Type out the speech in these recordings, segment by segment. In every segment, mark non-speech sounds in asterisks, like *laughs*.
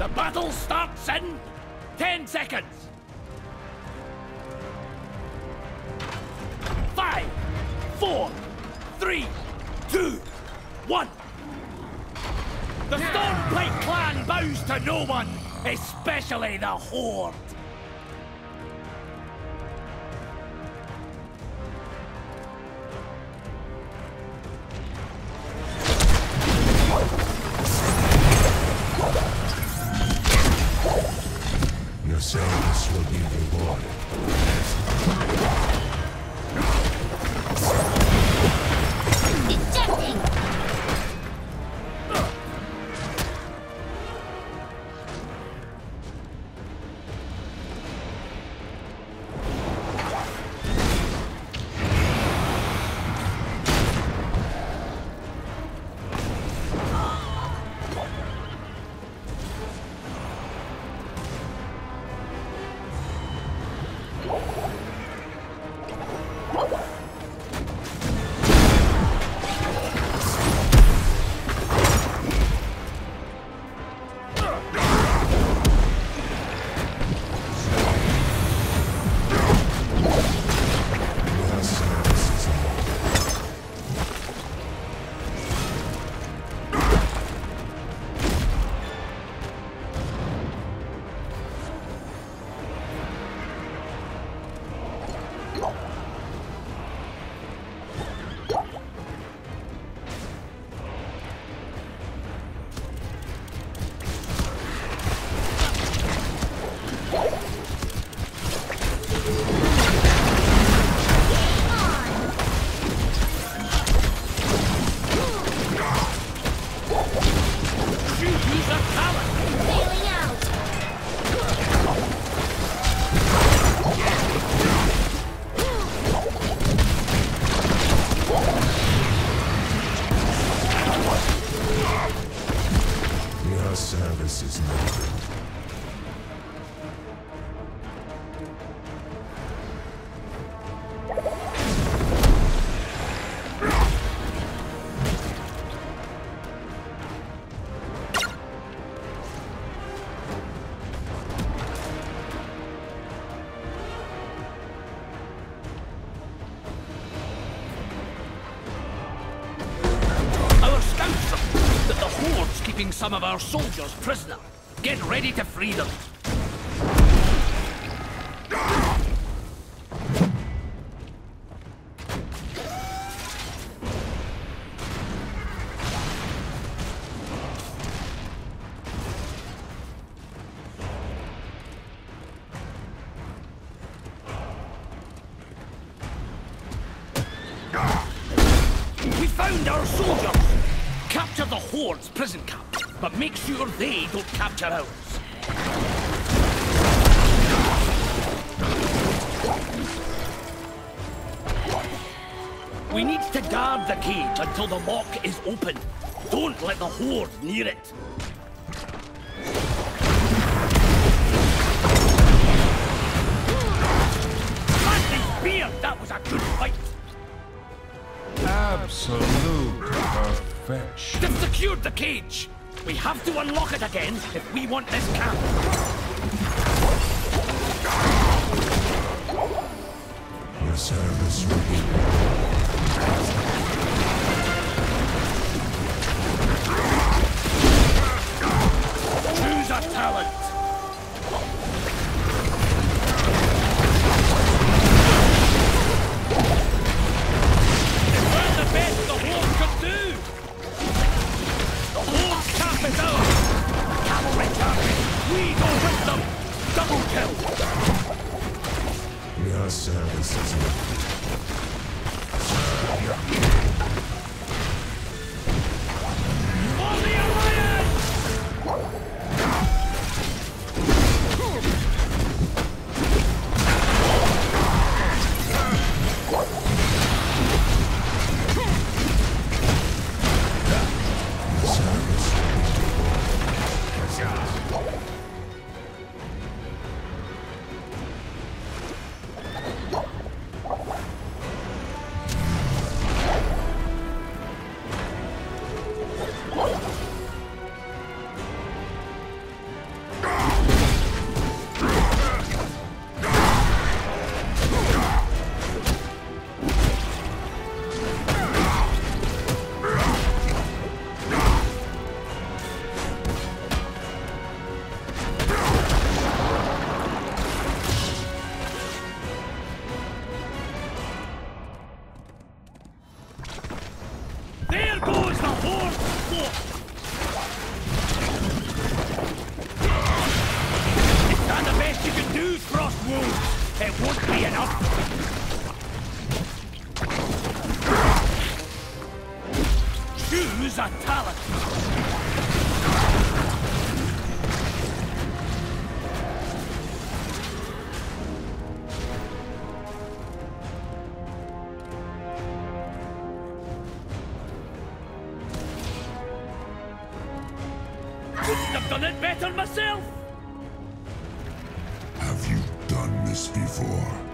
The battle starts in 10 seconds. Five, four, three, two, one. The Stormpike clan bows to no one, especially the Horde. Is needed. Some of our soldiers prisoner. Get ready to free them. We found our soldiers! Capture the Horde's prison camp, but make sure they don't capture ours. We need to guard the cage until the lock is open. Don't let the Horde near it. Beard! That was a good fight! Absolute perfection. They've secured the cage! We have to unlock it again if we want this camp. Your service will be Choose a talent. Couldn't have done it better myself. Have you done this before?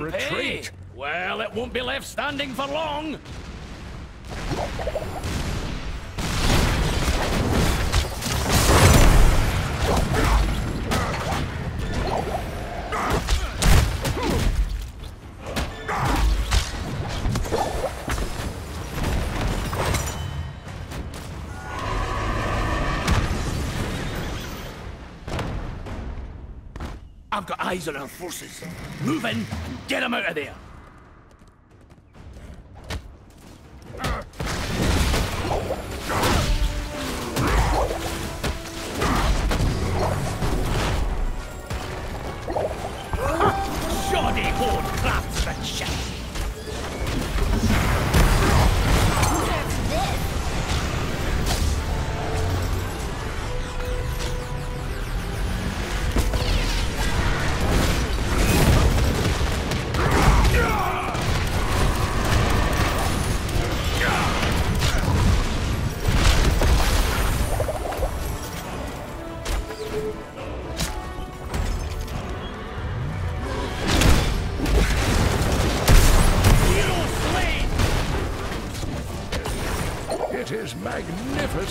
Prison for a camp, retreat. Well, it won't be left standing for long. I've got eyes on our forces. Move in and get them out of there.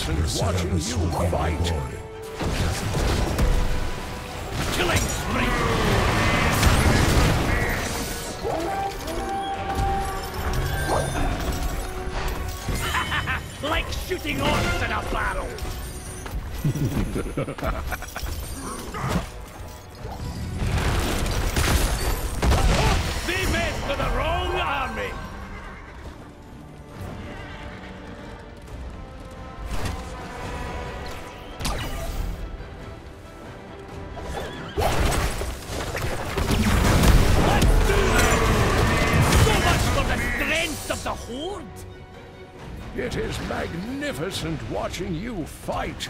Magnificent watching you fight. Killing spree. *laughs* like shooting orcs in a battle! *laughs* they met for the wrong army. It is magnificent watching you fight.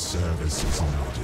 service is noted.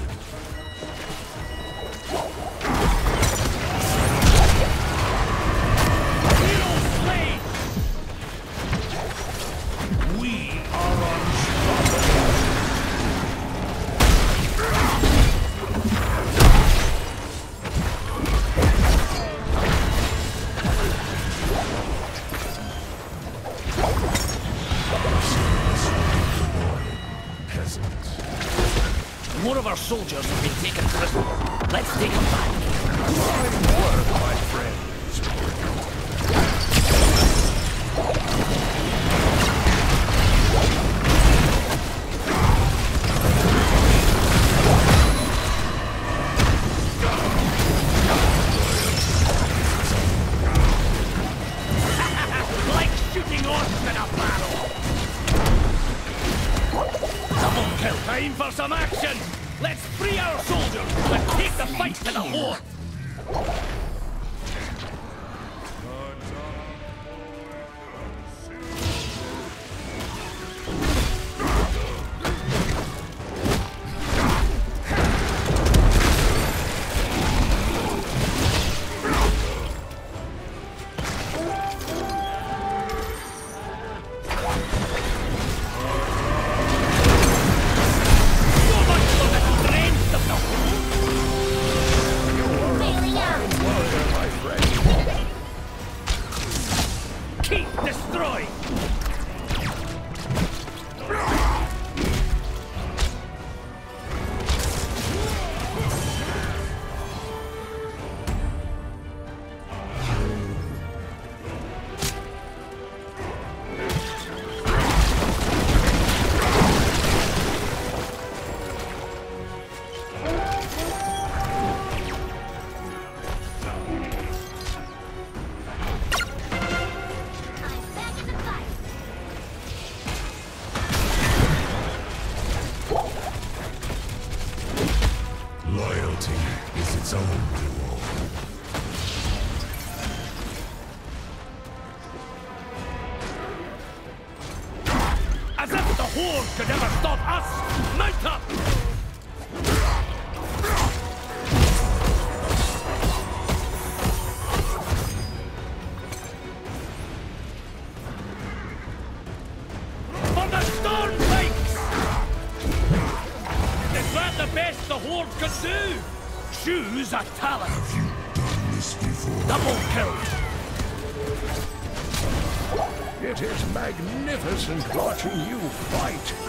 Magnificent watching you fight.